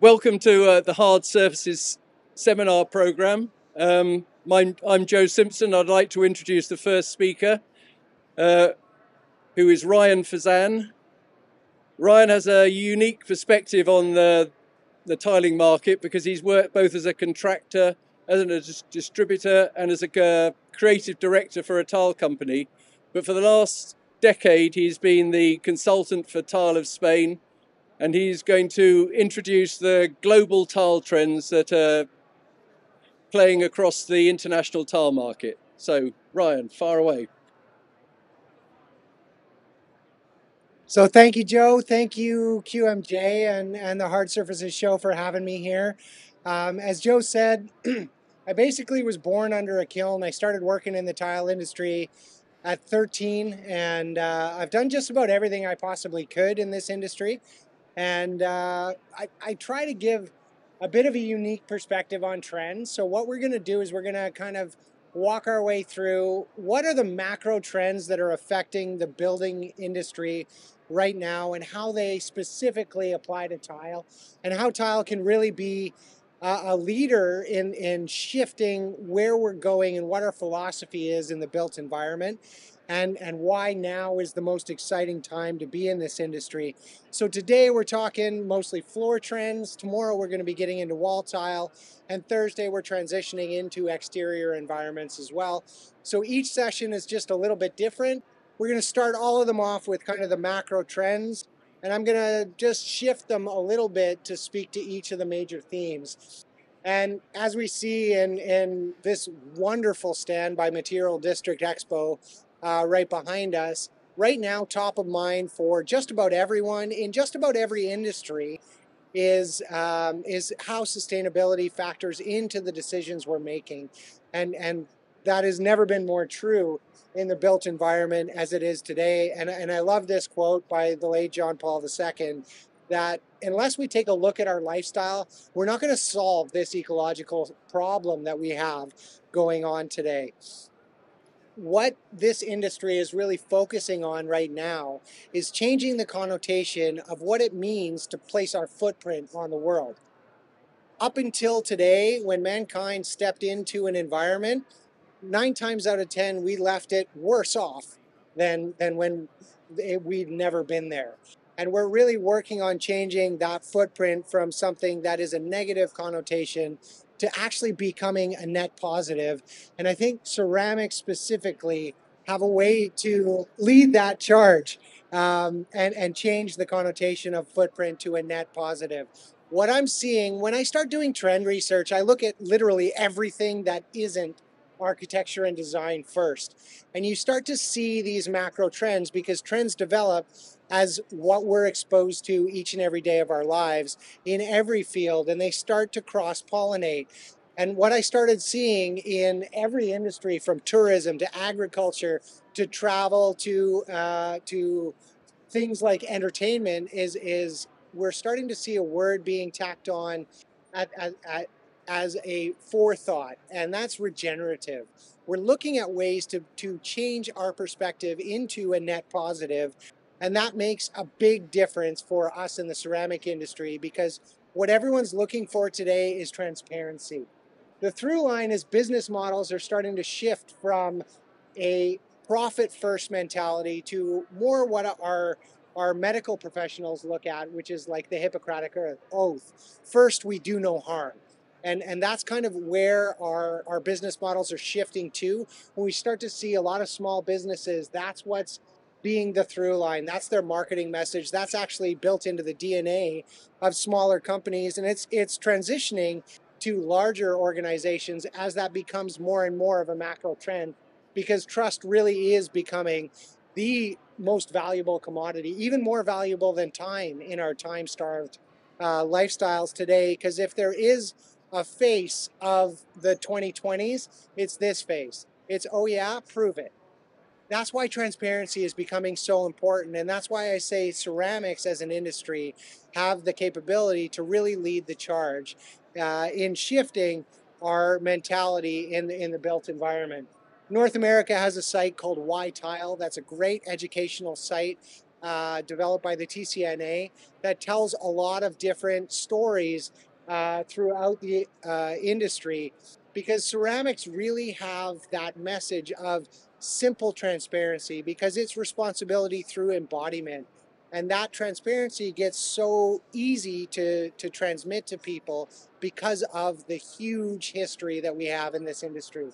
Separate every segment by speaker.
Speaker 1: Welcome to uh, the Hard Surfaces seminar program. Um, my, I'm Joe Simpson. I'd like to introduce the first speaker, uh, who is Ryan Fasan. Ryan has a unique perspective on the, the tiling market because he's worked both as a contractor, as a distributor, and as a uh, creative director for a tile company. But for the last decade, he's been the consultant for Tile of Spain and he's going to introduce the global tile trends that are playing across the international tile market. So, Ryan, far away.
Speaker 2: So thank you, Joe. Thank you, QMJ and, and the Hard Surfaces Show for having me here. Um, as Joe said, I basically was born under a kiln. I started working in the tile industry at 13, and uh, I've done just about everything I possibly could in this industry. And uh, I, I try to give a bit of a unique perspective on trends. So, what we're going to do is we're going to kind of walk our way through what are the macro trends that are affecting the building industry right now and how they specifically apply to tile and how tile can really be uh, a leader in, in shifting where we're going and what our philosophy is in the built environment and, and why now is the most exciting time to be in this industry. So today we're talking mostly floor trends. Tomorrow we're going to be getting into wall tile. And Thursday we're transitioning into exterior environments as well. So each session is just a little bit different. We're going to start all of them off with kind of the macro trends. And I'm going to just shift them a little bit to speak to each of the major themes. And as we see in, in this wonderful stand by Material District Expo, uh, right behind us. Right now, top of mind for just about everyone in just about every industry is um, is how sustainability factors into the decisions we're making, and and that has never been more true in the built environment as it is today. And and I love this quote by the late John Paul II that unless we take a look at our lifestyle, we're not going to solve this ecological problem that we have going on today what this industry is really focusing on right now is changing the connotation of what it means to place our footprint on the world. Up until today, when mankind stepped into an environment, nine times out of ten, we left it worse off than, than when it, we'd never been there. And we're really working on changing that footprint from something that is a negative connotation to actually becoming a net positive. And I think ceramics specifically have a way to lead that charge um, and, and change the connotation of footprint to a net positive. What I'm seeing when I start doing trend research, I look at literally everything that isn't architecture and design first. And you start to see these macro trends because trends develop as what we're exposed to each and every day of our lives in every field, and they start to cross pollinate. And what I started seeing in every industry, from tourism to agriculture to travel to uh, to things like entertainment, is is we're starting to see a word being tacked on at, at, at, as a forethought, and that's regenerative. We're looking at ways to, to change our perspective into a net positive, and that makes a big difference for us in the ceramic industry because what everyone's looking for today is transparency. The through line is business models are starting to shift from a profit first mentality to more what our our medical professionals look at, which is like the Hippocratic oath. First, we do no harm. And, and that's kind of where our, our business models are shifting to. When we start to see a lot of small businesses, that's what's being the through line. That's their marketing message. That's actually built into the DNA of smaller companies. And it's, it's transitioning to larger organizations as that becomes more and more of a macro trend because trust really is becoming the most valuable commodity, even more valuable than time in our time starved uh, lifestyles today. Because if there is a face of the 2020s, it's this face. It's, oh yeah, prove it. That's why transparency is becoming so important. And that's why I say ceramics as an industry have the capability to really lead the charge uh, in shifting our mentality in the, in the built environment. North America has a site called Why Tile. That's a great educational site uh, developed by the TCNA that tells a lot of different stories uh, throughout the uh, industry because ceramics really have that message of simple transparency because it's responsibility through embodiment. And that transparency gets so easy to, to transmit to people because of the huge history that we have in this industry.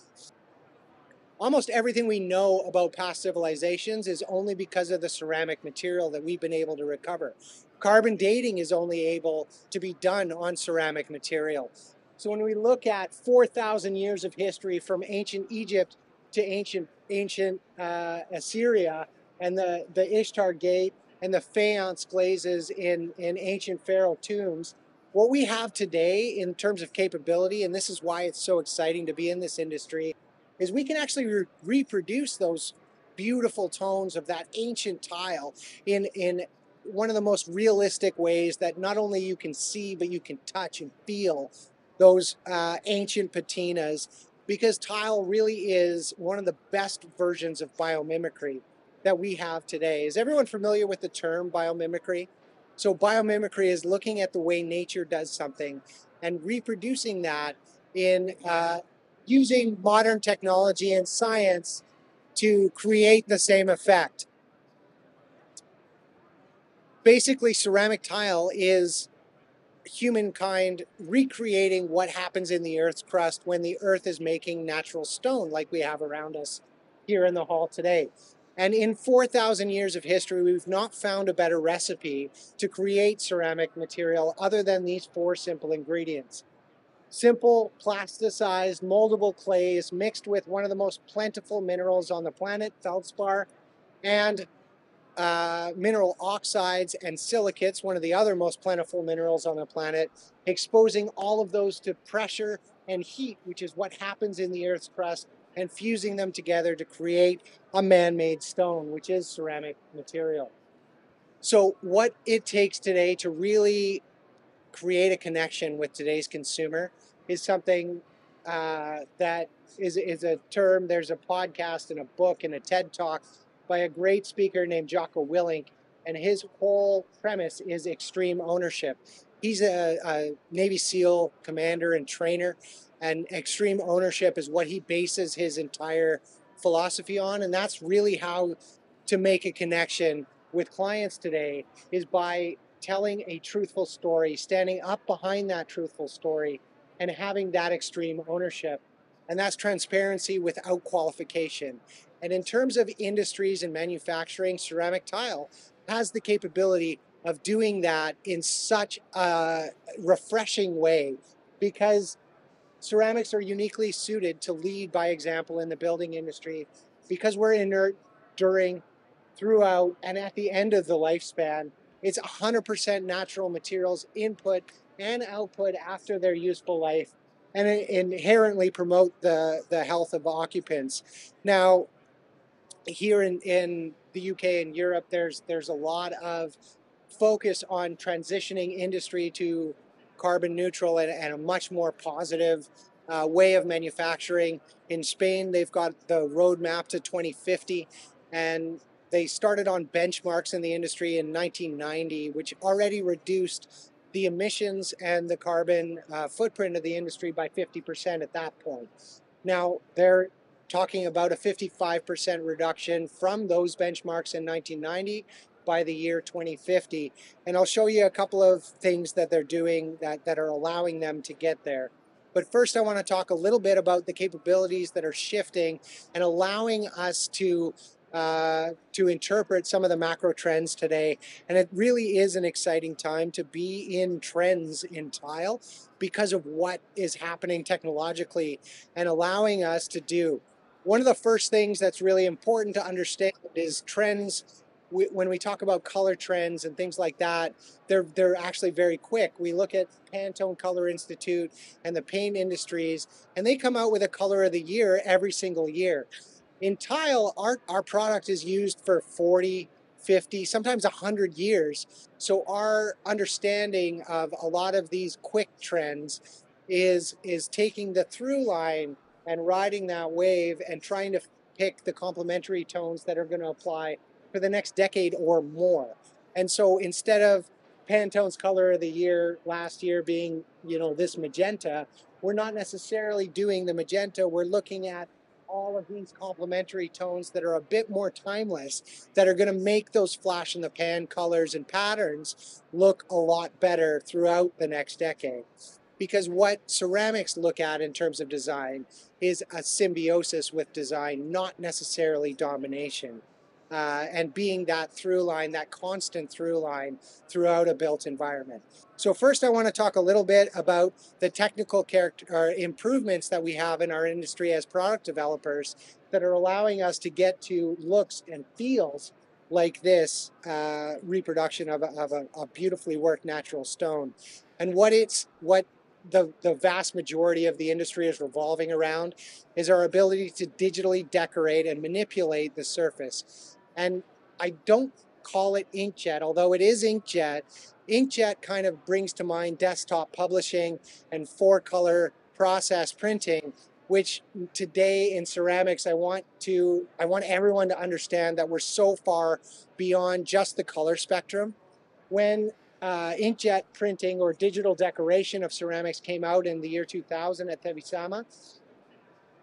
Speaker 2: Almost everything we know about past civilizations is only because of the ceramic material that we've been able to recover. Carbon dating is only able to be done on ceramic material. So when we look at 4,000 years of history from ancient Egypt to ancient ancient uh, Assyria and the, the Ishtar Gate and the faience glazes in, in ancient pharaoh tombs, what we have today in terms of capability, and this is why it's so exciting to be in this industry, is we can actually re reproduce those beautiful tones of that ancient tile in, in one of the most realistic ways that not only you can see, but you can touch and feel those uh, ancient patinas because tile really is one of the best versions of biomimicry that we have today. Is everyone familiar with the term biomimicry? So biomimicry is looking at the way nature does something and reproducing that in uh, using modern technology and science to create the same effect. Basically, ceramic tile is humankind recreating what happens in the Earth's crust when the Earth is making natural stone like we have around us here in the hall today. And in 4,000 years of history, we've not found a better recipe to create ceramic material other than these four simple ingredients. Simple, plasticized, moldable clays mixed with one of the most plentiful minerals on the planet, feldspar, and uh, mineral oxides and silicates, one of the other most plentiful minerals on the planet, exposing all of those to pressure and heat, which is what happens in the Earth's crust, and fusing them together to create a man-made stone, which is ceramic material. So what it takes today to really create a connection with today's consumer is something uh, that is, is a term, there's a podcast and a book and a TED Talk by a great speaker named Jocko Willink, and his whole premise is extreme ownership. He's a, a Navy SEAL commander and trainer, and extreme ownership is what he bases his entire philosophy on, and that's really how to make a connection with clients today is by telling a truthful story, standing up behind that truthful story, and having that extreme ownership. And that's transparency without qualification. And in terms of industries and manufacturing, ceramic tile has the capability of doing that in such a refreshing way because ceramics are uniquely suited to lead by example in the building industry because we're inert during, throughout, and at the end of the lifespan. It's 100% natural materials input and output after their useful life and inherently promote the, the health of occupants. Now, here in, in the UK and Europe, there's there's a lot of focus on transitioning industry to carbon neutral and, and a much more positive uh, way of manufacturing. In Spain, they've got the roadmap to 2050, and they started on benchmarks in the industry in 1990, which already reduced the emissions and the carbon uh, footprint of the industry by 50% at that point. Now, they're talking about a 55% reduction from those benchmarks in 1990 by the year 2050. And I'll show you a couple of things that they're doing that, that are allowing them to get there. But first I want to talk a little bit about the capabilities that are shifting and allowing us to uh, to interpret some of the macro trends today. And it really is an exciting time to be in trends in tile because of what is happening technologically and allowing us to do. One of the first things that's really important to understand is trends. When we talk about color trends and things like that, they're they're actually very quick. We look at Pantone Color Institute and the paint industries, and they come out with a color of the year every single year. In tile, our, our product is used for 40, 50, sometimes 100 years. So our understanding of a lot of these quick trends is, is taking the through line and riding that wave and trying to pick the complementary tones that are going to apply for the next decade or more. And so instead of Pantone's color of the year last year being, you know, this magenta, we're not necessarily doing the magenta. We're looking at all of these complementary tones that are a bit more timeless, that are going to make those flash in the pan colors and patterns look a lot better throughout the next decade. Because what ceramics look at in terms of design is a symbiosis with design, not necessarily domination uh, and being that through line, that constant through line throughout a built environment. So first I want to talk a little bit about the technical character improvements that we have in our industry as product developers that are allowing us to get to looks and feels like this uh, reproduction of, a, of a, a beautifully worked natural stone. And what it's what the, the vast majority of the industry is revolving around is our ability to digitally decorate and manipulate the surface. And I don't call it inkjet, although it is inkjet. Inkjet kind of brings to mind desktop publishing and four color process printing, which today in ceramics, I want to, I want everyone to understand that we're so far beyond just the color spectrum. When uh, inkjet printing or digital decoration of ceramics came out in the year 2000 at Cevisama,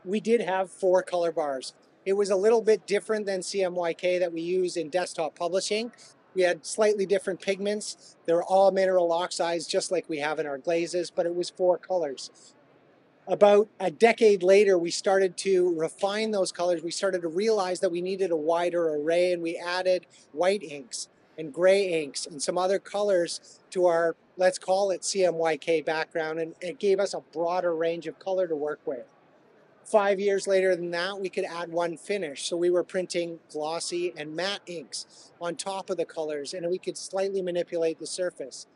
Speaker 2: we did have four color bars. It was a little bit different than CMYK that we use in desktop publishing. We had slightly different pigments. They were all mineral oxides, just like we have in our glazes, but it was four colors. About a decade later, we started to refine those colors. We started to realize that we needed a wider array, and we added white inks and gray inks and some other colors to our, let's call it CMYK background, and it gave us a broader range of color to work with. Five years later than that, we could add one finish. So we were printing glossy and matte inks on top of the colors, and we could slightly manipulate the surface.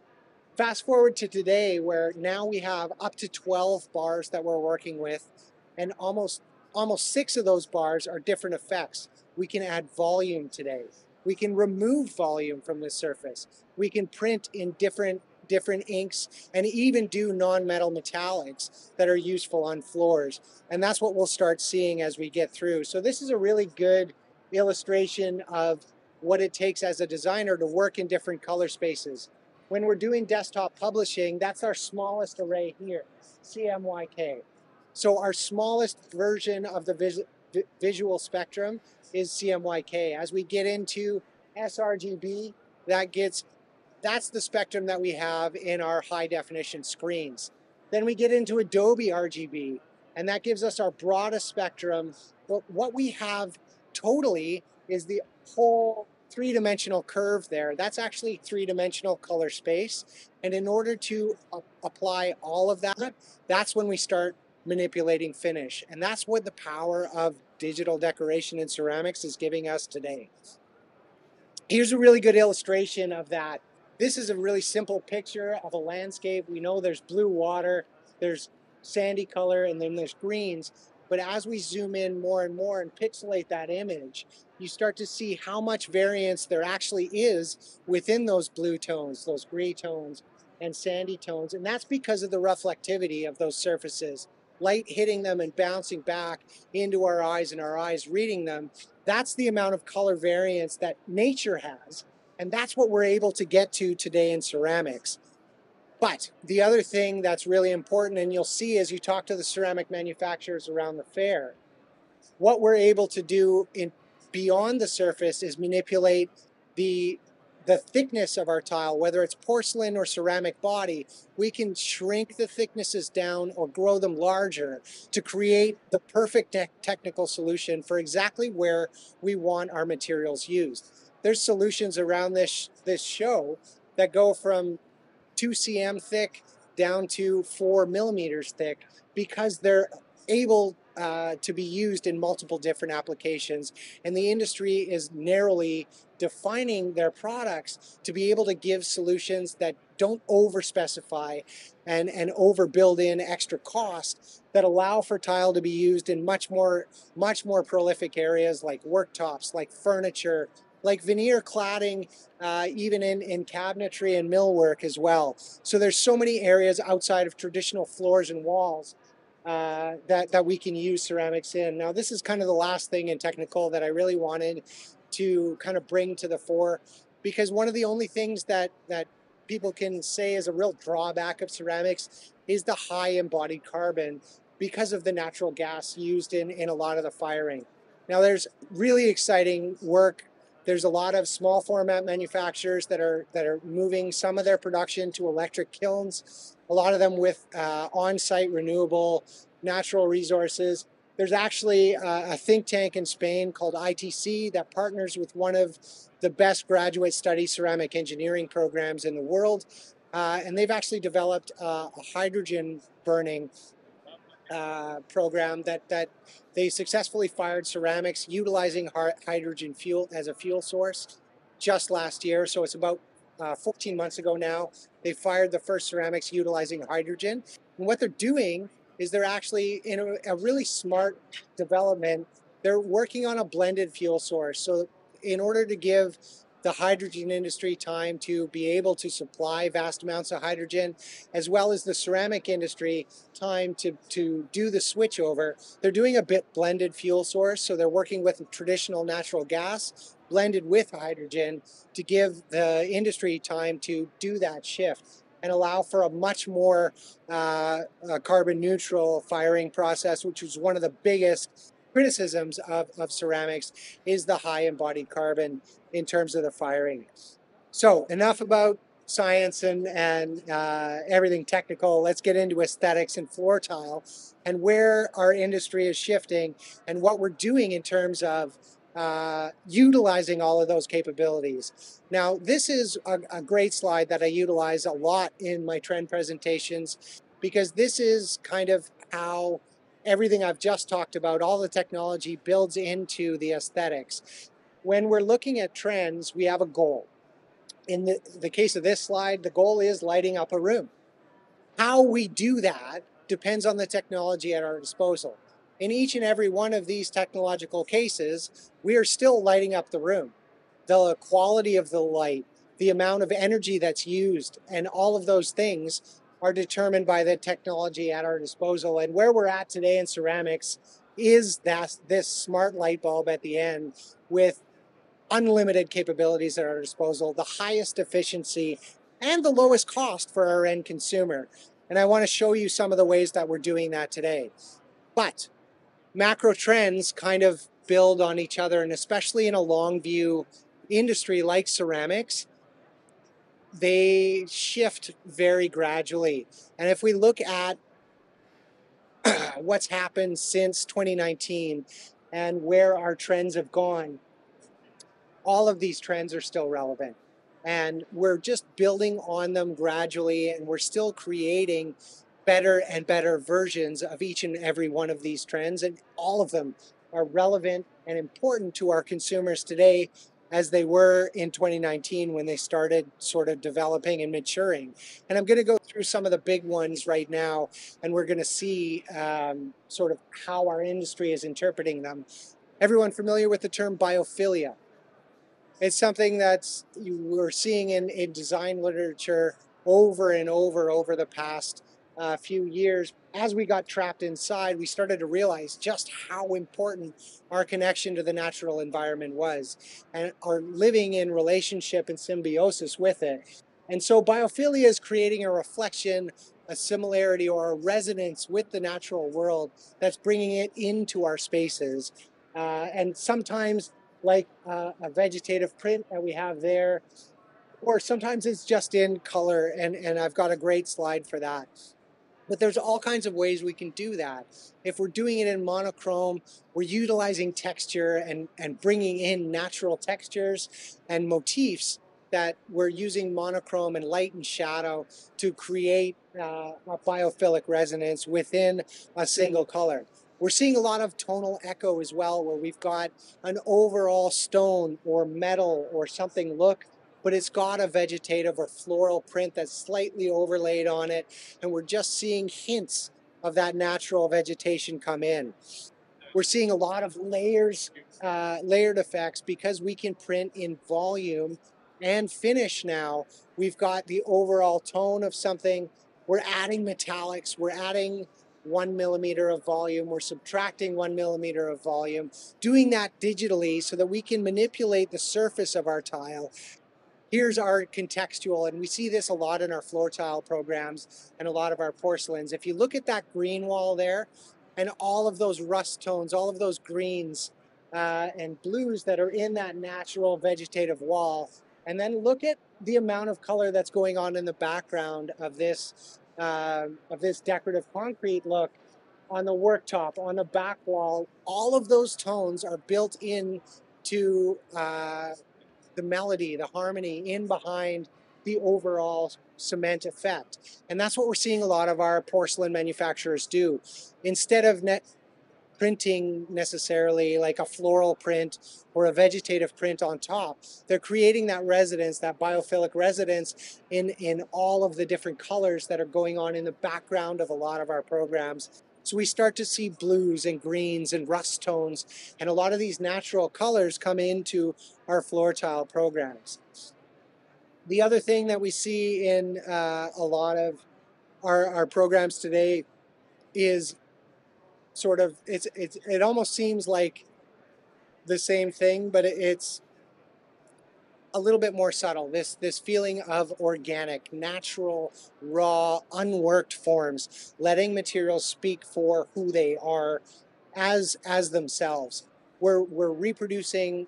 Speaker 2: Fast forward to today, where now we have up to 12 bars that we're working with, and almost almost six of those bars are different effects. We can add volume today. We can remove volume from the surface. We can print in different different inks and even do non-metal metallics that are useful on floors. And that's what we'll start seeing as we get through. So this is a really good illustration of what it takes as a designer to work in different color spaces. When we're doing desktop publishing, that's our smallest array here, CMYK. So our smallest version of the vis visual spectrum is CMYK. As we get into sRGB, that gets that's the spectrum that we have in our high definition screens. Then we get into Adobe RGB, and that gives us our broadest spectrum. But what we have totally is the whole three dimensional curve there. That's actually three dimensional color space. And in order to apply all of that, that's when we start manipulating finish. And that's what the power of digital decoration in ceramics is giving us today. Here's a really good illustration of that. This is a really simple picture of a landscape. We know there's blue water, there's sandy color, and then there's greens. But as we zoom in more and more and pixelate that image, you start to see how much variance there actually is within those blue tones, those gray tones, and sandy tones. And that's because of the reflectivity of those surfaces light hitting them and bouncing back into our eyes and our eyes reading them, that's the amount of color variance that nature has. And that's what we're able to get to today in ceramics. But the other thing that's really important, and you'll see as you talk to the ceramic manufacturers around the fair, what we're able to do in beyond the surface is manipulate the the thickness of our tile, whether it's porcelain or ceramic body, we can shrink the thicknesses down or grow them larger to create the perfect te technical solution for exactly where we want our materials used. There's solutions around this, this show that go from 2 cm thick down to 4 millimeters thick because they're able uh, to be used in multiple different applications. And the industry is narrowly defining their products to be able to give solutions that don't over specify and, and over build in extra cost that allow for tile to be used in much more much more prolific areas like worktops, like furniture, like veneer cladding, uh, even in, in cabinetry and millwork as well. So there's so many areas outside of traditional floors and walls uh, that, that we can use ceramics in. Now this is kind of the last thing in technical that I really wanted to kind of bring to the fore because one of the only things that that people can say is a real drawback of ceramics is the high embodied carbon because of the natural gas used in, in a lot of the firing. Now there's really exciting work. There's a lot of small format manufacturers that are that are moving some of their production to electric kilns. A lot of them with uh, on-site renewable natural resources. There's actually a, a think tank in Spain called ITC that partners with one of the best graduate study ceramic engineering programs in the world. Uh, and they've actually developed uh, a hydrogen burning uh, program that, that they successfully fired ceramics utilizing hydrogen fuel as a fuel source just last year. So it's about uh, 14 months ago now. They fired the first ceramics utilizing hydrogen. And what they're doing is they're actually in a, a really smart development. They're working on a blended fuel source. So in order to give the hydrogen industry time to be able to supply vast amounts of hydrogen, as well as the ceramic industry time to, to do the switch over. They're doing a bit blended fuel source, so they're working with traditional natural gas blended with hydrogen to give the industry time to do that shift and allow for a much more uh, carbon neutral firing process, which was one of the biggest criticisms of, of ceramics is the high embodied carbon in terms of the firing. So enough about science and, and uh, everything technical. Let's get into aesthetics and floor tile and where our industry is shifting and what we're doing in terms of uh, utilizing all of those capabilities. Now, this is a, a great slide that I utilize a lot in my trend presentations because this is kind of how everything I've just talked about, all the technology builds into the aesthetics. When we're looking at trends, we have a goal. In the, the case of this slide, the goal is lighting up a room. How we do that depends on the technology at our disposal. In each and every one of these technological cases, we are still lighting up the room. The quality of the light, the amount of energy that's used, and all of those things are determined by the technology at our disposal. And where we're at today in ceramics is that this smart light bulb at the end with unlimited capabilities at our disposal, the highest efficiency and the lowest cost for our end consumer. And I want to show you some of the ways that we're doing that today. But macro trends kind of build on each other, and especially in a long view industry like ceramics, they shift very gradually. And if we look at what's happened since 2019 and where our trends have gone, all of these trends are still relevant. And we're just building on them gradually, and we're still creating better and better versions of each and every one of these trends. And all of them are relevant and important to our consumers today as they were in 2019 when they started sort of developing and maturing. And I'm going to go through some of the big ones right now, and we're going to see um, sort of how our industry is interpreting them. Everyone familiar with the term biophilia? It's something that's you we're seeing in, in design literature over and over over the past uh, few years, as we got trapped inside, we started to realize just how important our connection to the natural environment was and our living in relationship and symbiosis with it. And so biophilia is creating a reflection, a similarity, or a resonance with the natural world that's bringing it into our spaces. Uh, and sometimes, like uh, a vegetative print that we have there, or sometimes it's just in color, and, and I've got a great slide for that. But there's all kinds of ways we can do that. If we're doing it in monochrome, we're utilizing texture and, and bringing in natural textures and motifs that we're using monochrome and light and shadow to create uh, a biophilic resonance within a single color. We're seeing a lot of tonal echo as well, where we've got an overall stone or metal or something look but it's got a vegetative or floral print that's slightly overlaid on it, and we're just seeing hints of that natural vegetation come in. We're seeing a lot of layers, uh, layered effects because we can print in volume and finish now. We've got the overall tone of something. We're adding metallics. We're adding one millimeter of volume, we're subtracting one millimeter of volume, doing that digitally so that we can manipulate the surface of our tile. Here's our contextual, and we see this a lot in our floor tile programs and a lot of our porcelains. If you look at that green wall there, and all of those rust tones, all of those greens uh, and blues that are in that natural vegetative wall, and then look at the amount of color that's going on in the background of this uh, of this decorative concrete look on the worktop, on the back wall. All of those tones are built in to uh, the melody, the harmony in behind the overall cement effect. And that's what we're seeing a lot of our porcelain manufacturers do. Instead of net printing necessarily like a floral print or a vegetative print on top. They're creating that residence, that biophilic residence in, in all of the different colors that are going on in the background of a lot of our programs. So we start to see blues and greens and rust tones and a lot of these natural colors come into our floor tile programs. The other thing that we see in uh, a lot of our, our programs today is sort of it's it's it almost seems like the same thing, but it's a little bit more subtle. This this feeling of organic, natural, raw, unworked forms, letting materials speak for who they are as as themselves. We're we're reproducing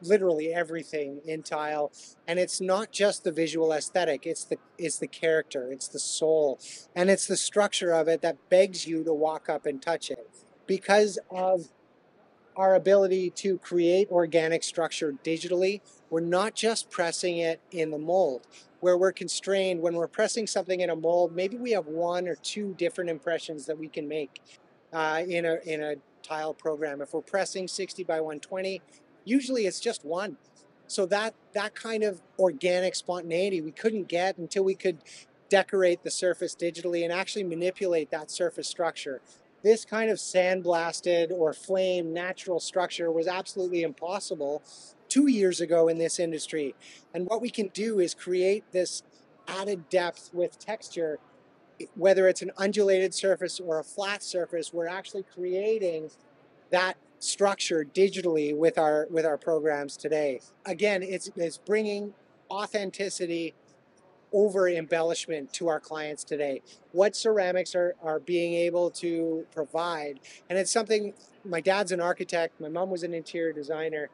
Speaker 2: literally everything in tile and it's not just the visual aesthetic it's the it's the character it's the soul and it's the structure of it that begs you to walk up and touch it because of our ability to create organic structure digitally we're not just pressing it in the mold where we're constrained when we're pressing something in a mold maybe we have one or two different impressions that we can make uh, in a in a tile program if we're pressing 60 by 120 usually it's just one. So that that kind of organic spontaneity we couldn't get until we could decorate the surface digitally and actually manipulate that surface structure. This kind of sandblasted or flame natural structure was absolutely impossible two years ago in this industry. And what we can do is create this added depth with texture, whether it's an undulated surface or a flat surface, we're actually creating that structure digitally with our with our programs today. Again, it's it's bringing authenticity over embellishment to our clients today. What ceramics are, are being able to provide. And it's something, my dad's an architect, my mom was an interior designer,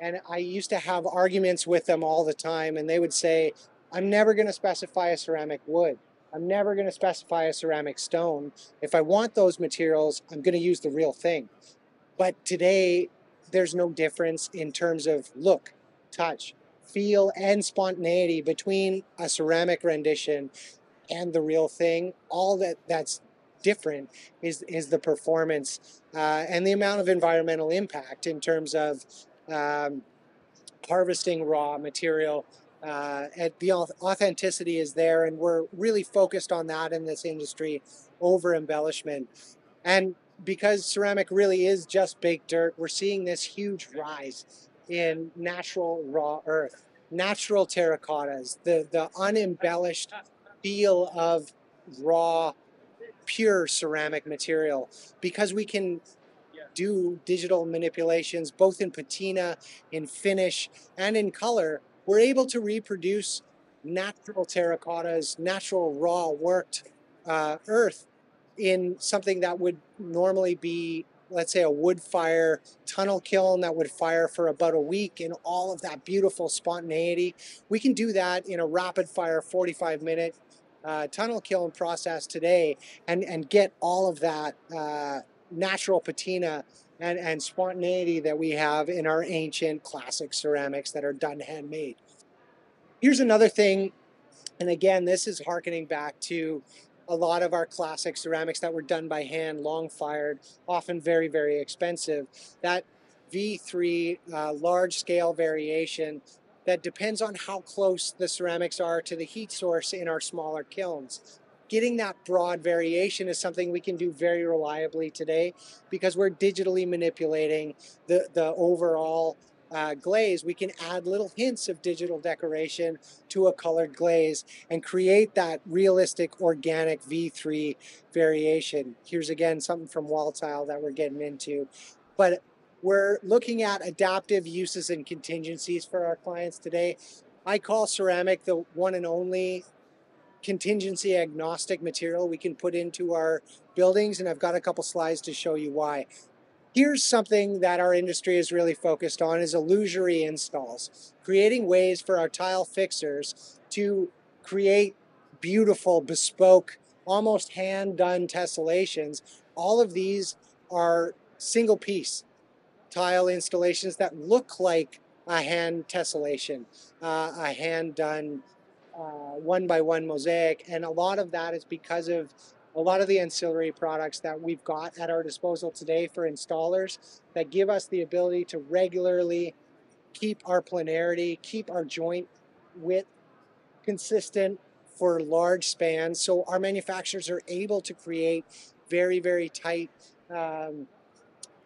Speaker 2: and I used to have arguments with them all the time, and they would say, I'm never going to specify a ceramic wood. I'm never going to specify a ceramic stone. If I want those materials, I'm going to use the real thing. But today, there's no difference in terms of look, touch, feel, and spontaneity between a ceramic rendition and the real thing. All that that's different is is the performance uh, and the amount of environmental impact in terms of um, harvesting raw material. Uh, the authenticity is there, and we're really focused on that in this industry over embellishment. And because ceramic really is just baked dirt, we're seeing this huge rise in natural raw earth, natural terracottas, the, the unembellished feel of raw, pure ceramic material. Because we can do digital manipulations both in patina, in finish, and in color, we're able to reproduce natural terracottas, natural raw worked uh, earth in something that would normally be let's say a wood fire tunnel kiln that would fire for about a week and all of that beautiful spontaneity. We can do that in a rapid fire 45 minute uh, tunnel kiln process today and and get all of that uh, natural patina and, and spontaneity that we have in our ancient classic ceramics that are done handmade here's another thing and again this is harkening back to a lot of our classic ceramics that were done by hand, long fired, often very, very expensive. That V3 uh, large scale variation that depends on how close the ceramics are to the heat source in our smaller kilns. Getting that broad variation is something we can do very reliably today because we're digitally manipulating the, the overall uh, glaze, we can add little hints of digital decoration to a colored glaze and create that realistic organic V3 variation. Here's again something from wall tile that we're getting into. But we're looking at adaptive uses and contingencies for our clients today. I call ceramic the one and only contingency agnostic material we can put into our buildings and I've got a couple slides to show you why. Here's something that our industry is really focused on is illusory installs, creating ways for our tile fixers to create beautiful, bespoke, almost hand-done tessellations. All of these are single piece tile installations that look like a hand tessellation, uh, a hand-done uh, one by one mosaic, and a lot of that is because of a lot of the ancillary products that we've got at our disposal today for installers that give us the ability to regularly keep our planarity, keep our joint width consistent for large spans. So our manufacturers are able to create very, very tight um,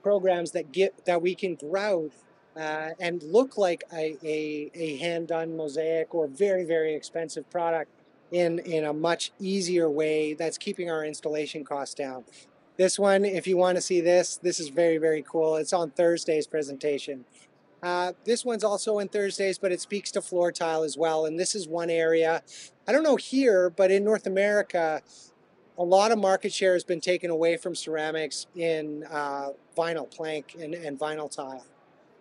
Speaker 2: programs that get that we can grout uh, and look like a, a, a hand-done mosaic or very, very expensive product in, in a much easier way that's keeping our installation costs down. This one, if you want to see this, this is very, very cool. It's on Thursday's presentation. Uh, this one's also in Thursdays, but it speaks to floor tile as well. And this is one area, I don't know here, but in North America, a lot of market share has been taken away from ceramics in uh, vinyl plank and, and vinyl tile.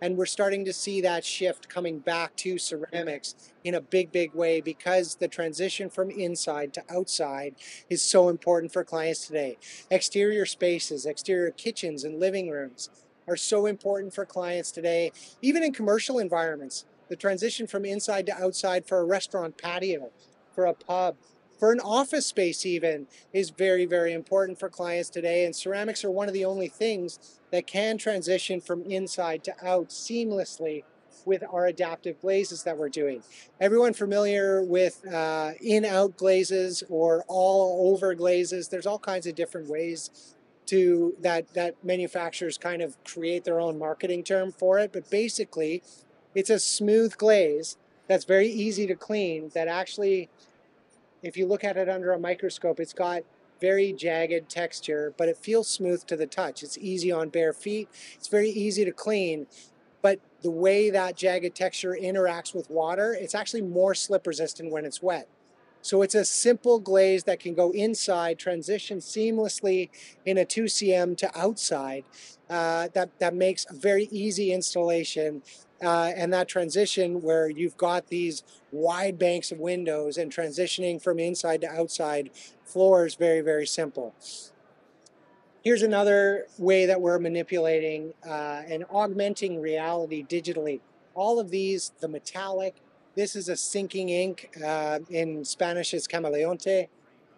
Speaker 2: And we're starting to see that shift coming back to ceramics in a big, big way because the transition from inside to outside is so important for clients today. Exterior spaces, exterior kitchens and living rooms are so important for clients today, even in commercial environments. The transition from inside to outside for a restaurant patio, for a pub, for an office space even is very, very important for clients today. And ceramics are one of the only things that can transition from inside to out seamlessly with our adaptive glazes that we're doing. Everyone familiar with uh, in-out glazes or all-over glazes? There's all kinds of different ways to that that manufacturers kind of create their own marketing term for it. But basically, it's a smooth glaze that's very easy to clean that actually if you look at it under a microscope, it's got very jagged texture, but it feels smooth to the touch. It's easy on bare feet. It's very easy to clean, but the way that jagged texture interacts with water, it's actually more slip resistant when it's wet. So it's a simple glaze that can go inside, transition seamlessly in a 2cm to outside. Uh, that, that makes a very easy installation uh, and that transition where you've got these wide banks of windows and transitioning from inside to outside floor is very, very simple. Here's another way that we're manipulating uh, and augmenting reality digitally. All of these, the metallic, this is a sinking ink, uh, in Spanish it's camaleonte,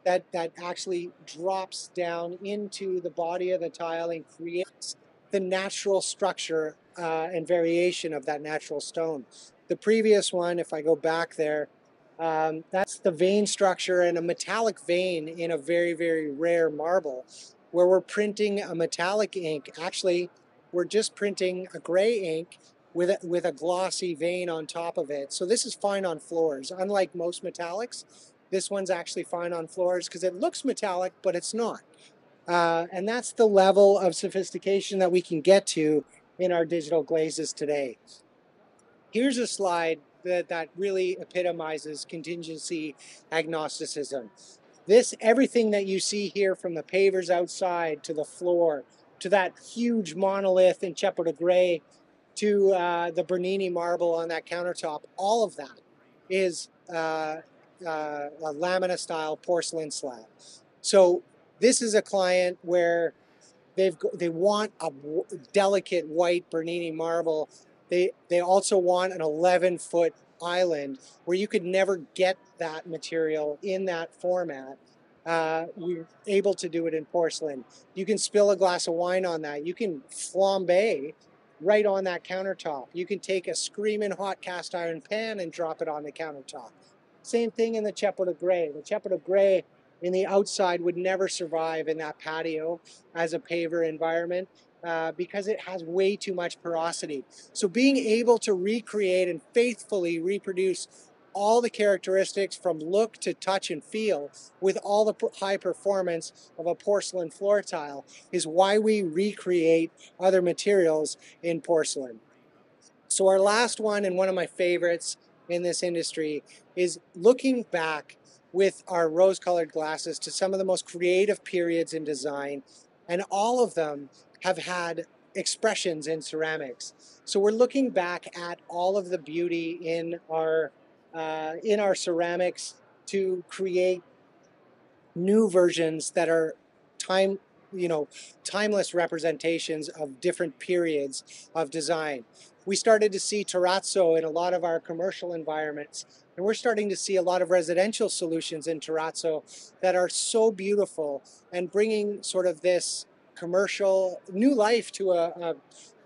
Speaker 2: that, that actually drops down into the body of the tile and creates the natural structure uh, and variation of that natural stone. The previous one, if I go back there, um, that's the vein structure and a metallic vein in a very, very rare marble where we're printing a metallic ink. Actually, we're just printing a gray ink with a, with a glossy vein on top of it. So this is fine on floors. Unlike most metallics, this one's actually fine on floors because it looks metallic, but it's not. Uh, and that's the level of sophistication that we can get to in our digital glazes today. Here's a slide that, that really epitomizes contingency agnosticism. This, everything that you see here from the pavers outside to the floor, to that huge monolith in Ceppo di Gré, to uh, the Bernini marble on that countertop, all of that is uh, uh, a lamina style porcelain slab. So this is a client where they've they want a delicate white Bernini marble. They they also want an 11 foot island where you could never get that material in that format. Uh, we're able to do it in porcelain. You can spill a glass of wine on that. You can flambe right on that countertop. You can take a screaming hot cast iron pan and drop it on the countertop. Same thing in the Ceppo di Gré. The Ceppo di Gré in the outside would never survive in that patio as a paver environment. uh, because it has way too much porosity. So being able to recreate and faithfully reproduce all the characteristics from look to touch and feel with all the high performance of a porcelain floor tile is why we recreate other materials in porcelain. So our last one and one of my favorites in this industry is looking back with our rose-colored glasses to some of the most creative periods in design and all of them have had expressions in ceramics. So we're looking back at all of the beauty in our uh, in our ceramics to create new versions that are time you know timeless representations of different periods of design. We started to see terrazzo in a lot of our commercial environments and we're starting to see a lot of residential solutions in terrazzo that are so beautiful and bringing sort of this commercial new life to a, a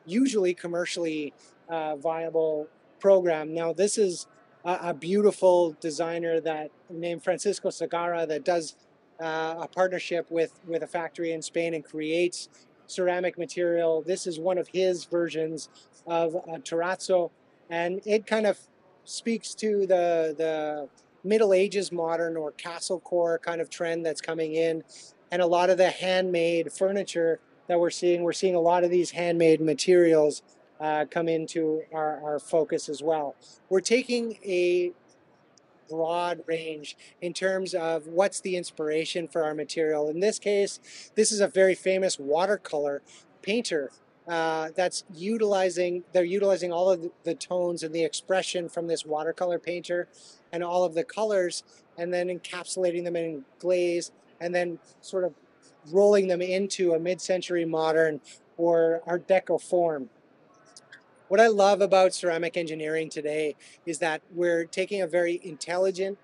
Speaker 2: usually commercially uh, viable program. Now this is a, a, beautiful designer that named Francisco Segarra that does uh, a partnership with with a factory in Spain and creates ceramic material. This is one of his versions of a terrazzo, and it kind of speaks to the the Middle Ages modern or castle core kind of trend that's coming in and a lot of the handmade furniture that we're seeing, we're seeing a lot of these handmade materials uh, come into our, our focus as well. We're taking a broad range in terms of what's the inspiration for our material. In this case, this is a very famous watercolor painter uh, that's utilizing, they're utilizing all of the tones and the expression from this watercolor painter and all of the colors and then encapsulating them in glaze and then sort of rolling them into a mid-century modern or Art Deco form. What I love about ceramic engineering today is that we're taking a very intelligent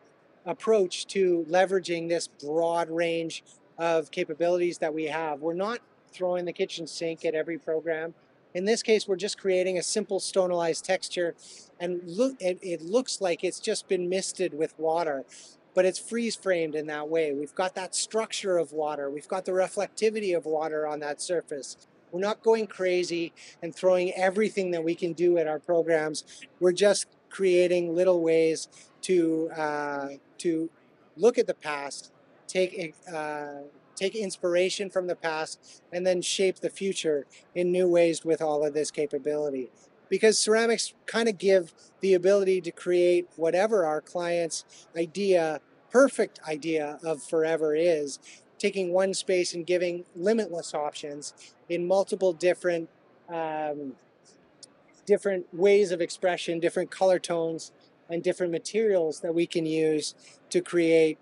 Speaker 2: approach to leveraging this broad range of capabilities that we have. We're not throwing the kitchen sink at every program. In this case, we're just creating a simple stonalized texture and look, it, it looks like it's just been misted with water but it's freeze framed in that way. We've got that structure of water. We've got the reflectivity of water on that surface. We're not going crazy and throwing everything that we can do at our programs. We're just creating little ways to uh, to look at the past, take uh, take inspiration from the past, and then shape the future in new ways with all of this capability because ceramics kind of give the ability to create whatever our client's idea, perfect idea of forever is, taking one space and giving limitless options in multiple different um, different ways of expression, different color tones, and different materials that we can use to create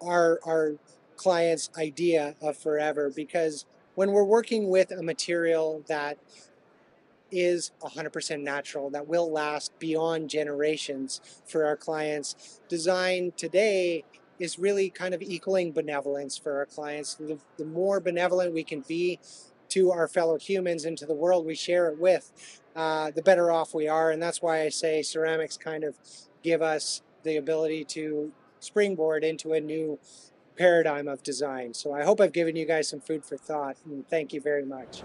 Speaker 2: our our client's idea of forever because when we're working with a material that is 100% natural, that will last beyond generations for our clients. Design today is really kind of equaling benevolence for our clients. The, the more benevolent we can be to our fellow humans and to the world we share it with, uh, the better off we are. And that's why I say ceramics kind of give us the ability to springboard into a new paradigm of design. So I hope I've given you guys some food for thought and thank you very much.